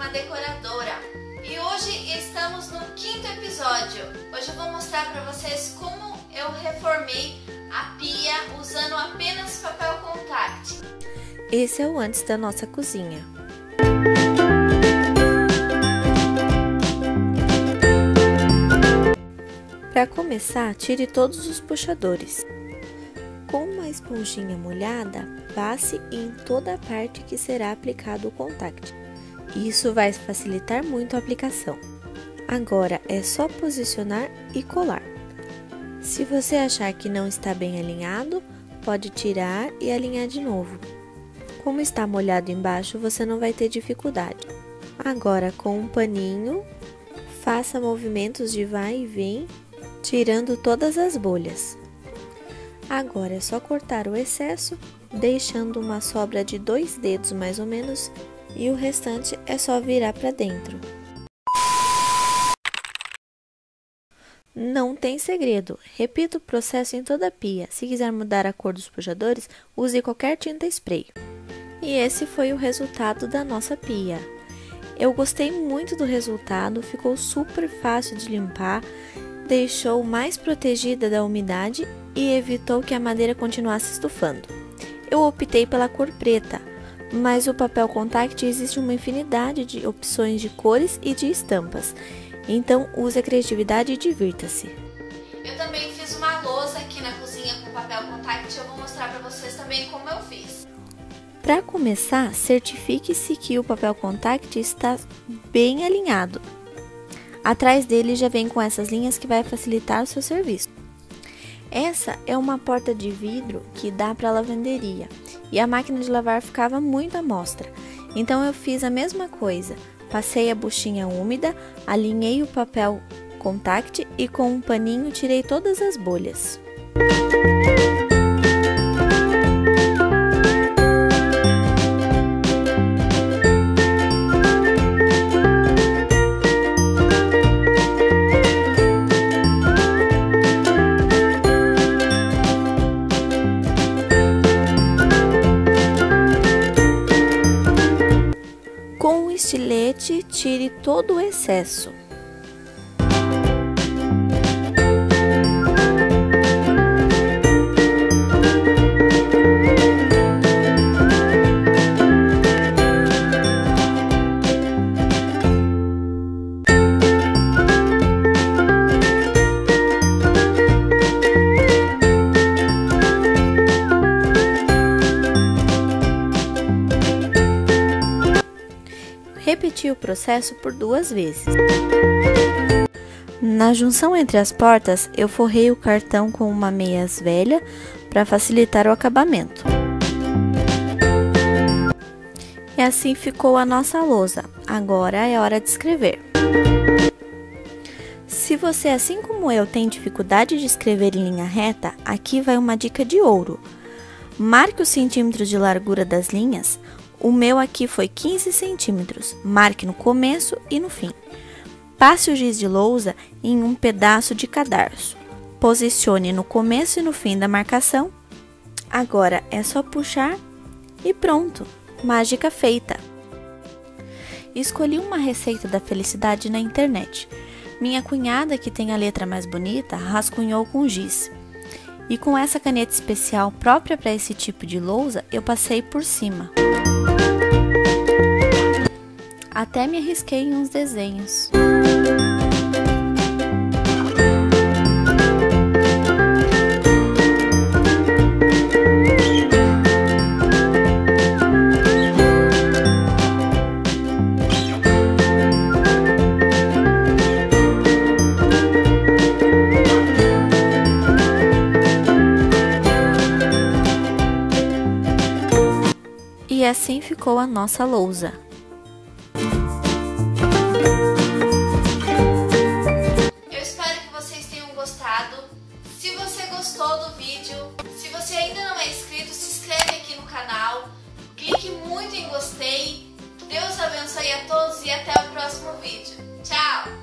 uma decoradora. E hoje estamos no quinto episódio. Hoje eu vou mostrar para vocês como eu reformei a pia usando apenas papel contact. Esse é o antes da nossa cozinha. Para começar, tire todos os puxadores. Com uma esponjinha molhada, passe em toda a parte que será aplicado o contact. Isso vai facilitar muito a aplicação. Agora é só posicionar e colar. Se você achar que não está bem alinhado, pode tirar e alinhar de novo. Como está molhado embaixo, você não vai ter dificuldade. Agora, com um paninho, faça movimentos de vai e vem, tirando todas as bolhas. Agora é só cortar o excesso, deixando uma sobra de dois dedos mais ou menos, e o restante é só virar para dentro. Não tem segredo. Repita o processo em toda a pia. Se quiser mudar a cor dos puxadores, use qualquer tinta spray. E esse foi o resultado da nossa pia. Eu gostei muito do resultado, ficou super fácil de limpar, deixou mais protegida da umidade e evitou que a madeira continuasse estufando. Eu optei pela cor preta, mas o papel contact existe uma infinidade de opções de cores e de estampas. Então use a criatividade e divirta-se. Eu também fiz uma lousa aqui na cozinha com papel contact, eu vou mostrar para vocês também como eu fiz. Para começar, certifique-se que o papel contact está bem alinhado. Atrás dele já vem com essas linhas que vai facilitar o seu serviço. Essa é uma porta de vidro que dá para lavanderia e a máquina de lavar ficava muito à mostra. Então eu fiz a mesma coisa. Passei a buchinha úmida, alinhei o papel contact e com um paninho tirei todas as bolhas. Estilete, tire todo o excesso. Repeti o processo por duas vezes. Na junção entre as portas, eu forrei o cartão com uma meias velha para facilitar o acabamento. E assim ficou a nossa lousa. Agora é hora de escrever. Se você, assim como eu, tem dificuldade de escrever em linha reta, aqui vai uma dica de ouro. Marque os centímetros de largura das linhas, o meu aqui foi 15 centímetros. Marque no começo e no fim. Passe o giz de lousa em um pedaço de cadarço. Posicione no começo e no fim da marcação. Agora é só puxar e pronto. Mágica feita. Escolhi uma receita da felicidade na internet. Minha cunhada, que tem a letra mais bonita, rascunhou com giz. E com essa caneta especial própria para esse tipo de lousa, eu passei por cima. Até me arrisquei em uns desenhos. E assim ficou a nossa lousa. Vídeo, se você ainda não é inscrito, se inscreve aqui no canal. Clique muito em gostei. Deus abençoe a todos e até o próximo vídeo. Tchau!